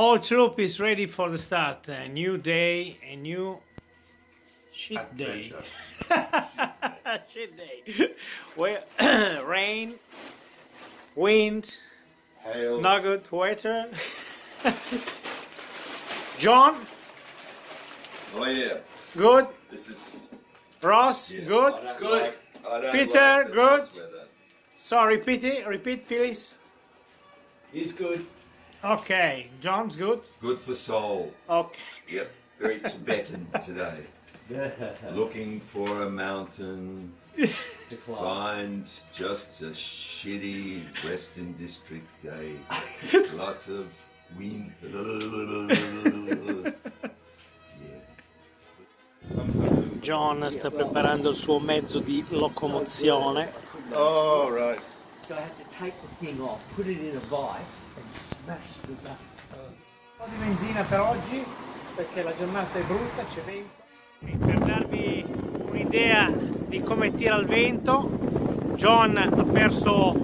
All troop is ready for the start. A new day, a new shit day. Adventure. shit day. Well, rain, wind, Hail. not good weather. John, Oh yeah. good. This is Ross, yeah, good. I Good. Like, Peter, like good. nice weather. So repeat it. Repeat, please. He's good. Okay, John's good. Good for soul. Okay. Yep. Very Tibetan today. Looking for a mountain. to climb. Find just a shitty Western District day. Lots of wind. John sta preparando il suo mezzo di locomozione. Oh right. So I had to take the thing off, put it in a vice, and smash the back. Un po' di benzina per oggi perché la giornata è brutta, c'è vento. E per darvi un'idea di come tira il vento, John ha perso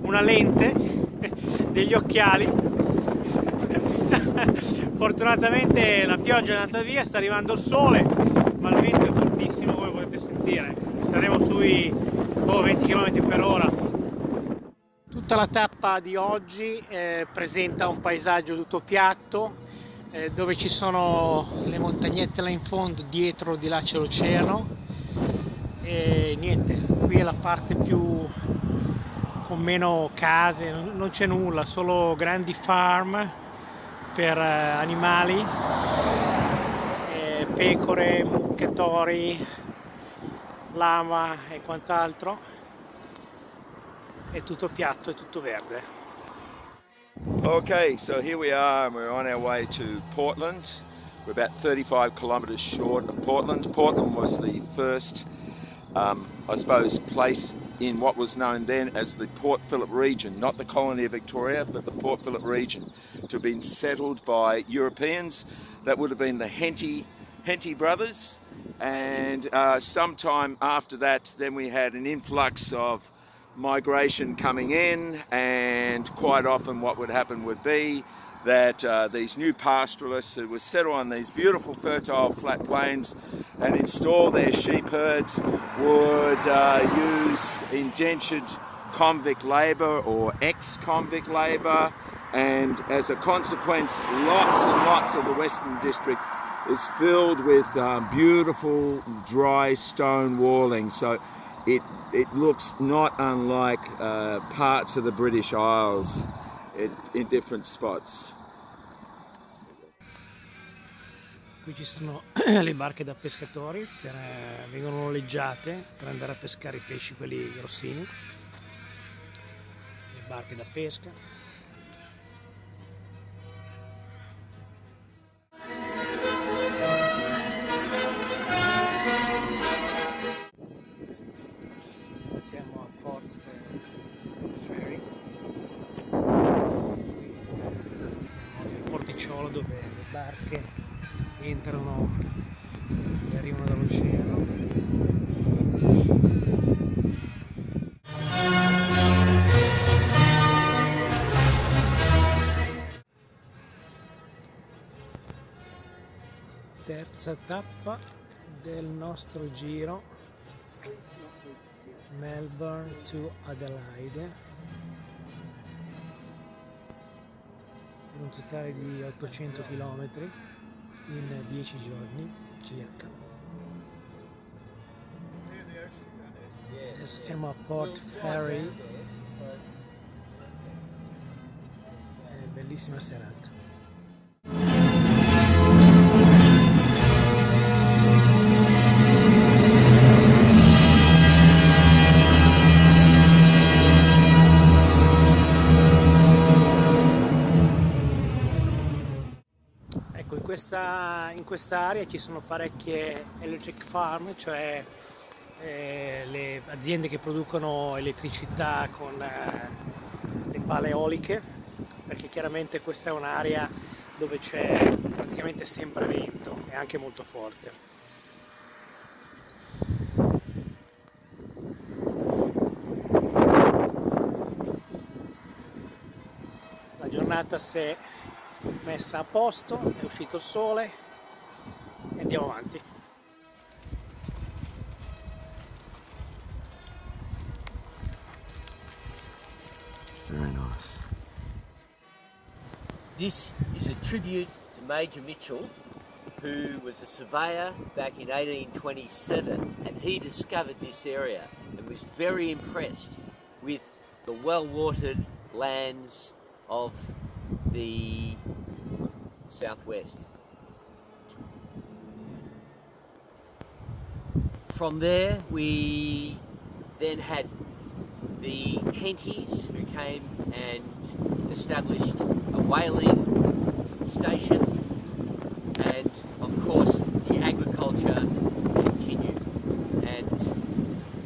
una lente degli occhiali. Fortunatamente la pioggia è andata via, sta arrivando il sole, ma il vento è fortissimo, come potete sentire. Saremo sui oh, 20 km per ora. Tutta la tappa di oggi eh, presenta un paesaggio tutto piatto eh, dove ci sono le montagnette là in fondo, dietro di là c'è l'oceano. E niente, qui è la parte più con meno case, non c'è nulla, solo grandi farm per eh, animali, eh, pecore, mucche, tori, lama e quant'altro è tutto piatto, è tutto verde. Okay, so here we are, and we're on our way to Portland. We're about 35 kilometres short of Portland. Portland was the first, um, I suppose, place in what was known then as the Port Phillip region, not the colony of Victoria, but the Port Phillip region, to have been settled by Europeans. That would have been the Henty, Henty brothers. And uh, sometime after that, then we had an influx of migration coming in, and quite often what would happen would be that uh, these new pastoralists who would settle on these beautiful fertile flat plains and install their sheep herds would uh, use indentured convict labour or ex-convict labour. And as a consequence lots and lots of the western district is filled with um, beautiful dry stone walling. So it it looks not unlike uh, parts of the British Isles in, in different spots. Qui ci sono le barche da pescatori, per, eh, vengono noleggiate per andare a pescare i pesci, quelli grossini. Le barche da pesca. Barche entrano e arrivano dall'oceano. Terza tappa del nostro giro Melbourne to Adelaide per un totale di 800 km in 10 giorni circa. Adesso siamo a Port Fairy. È bellissima serata. Questa, in questa area ci sono parecchie electric farm, cioè eh, le aziende che producono elettricità con eh, le pale eoliche, perché chiaramente questa è un'area dove c'è praticamente sempre vento e anche molto forte. La giornata si è messa a posto, è uscito il sole e andiamo avanti. Very nice. This is a tribute to Major Mitchell, who was a surveyor back in 1827, and he discovered this area and was very impressed with the well-watered lands of the southwest. From there, we then had the Henties who came and established a whaling station, and of course, the agriculture continued, and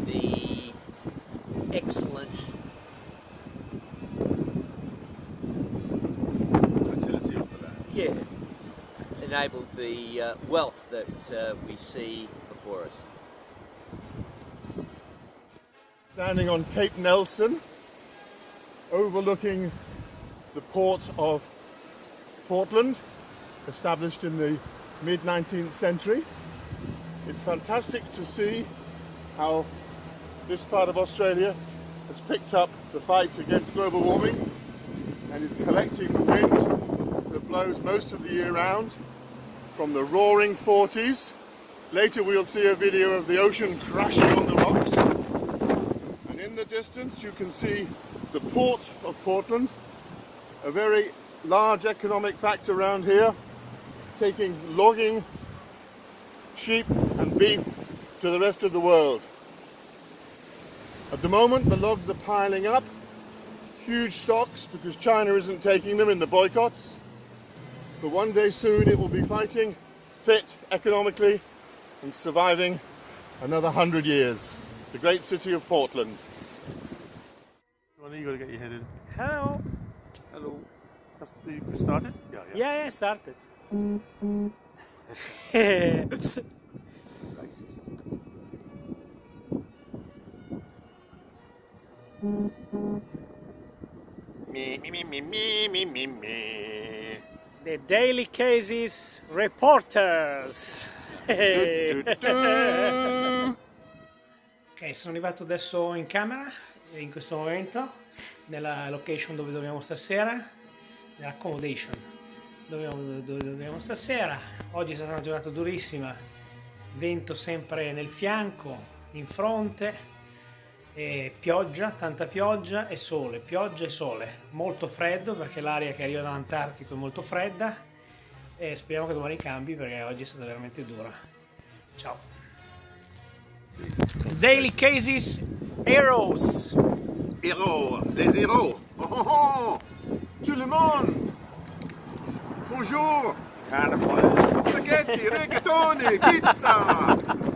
the excellent Fertility of the land. Enabled the uh, wealth that uh, we see before us. Standing on Cape Nelson, overlooking the port of Portland, established in the mid 19th century. It's fantastic to see how this part of Australia has picked up the fight against global warming and is collecting wind most of the year round from the roaring 40s. Later we'll see a video of the ocean crashing on the rocks. And in the distance you can see the port of Portland, a very large economic factor around here, taking logging, sheep and beef to the rest of the world. At the moment the logs are piling up, huge stocks because China isn't taking them in the boycotts. But one day soon it will be fighting fit economically and surviving another hundred years. The great city of Portland. Well, you got to get your head in. Hello. Hello. That's, you started? Yeah, Yeah, yeah, started. Racist. Me, me, me, me, me, me, me, me. The Daily Cases Reporters. Ok, sono arrivato adesso in camera, in questo momento, nella location dove dobbiamo stasera, nell'accommodation dove, dove dobbiamo stasera. Oggi è stata una giornata durissima, vento sempre nel fianco, in fronte, e pioggia, tanta pioggia e sole, pioggia e sole, molto freddo perché l'aria che arriva dall'Antartico è molto fredda e speriamo che domani cambi perché oggi è stata veramente dura. Ciao. Daily Cases Heroes. Héros, les héros. Oh, oh, oh. Tout le monde. Bonjour. Spaghetti, rigatoni, pizza.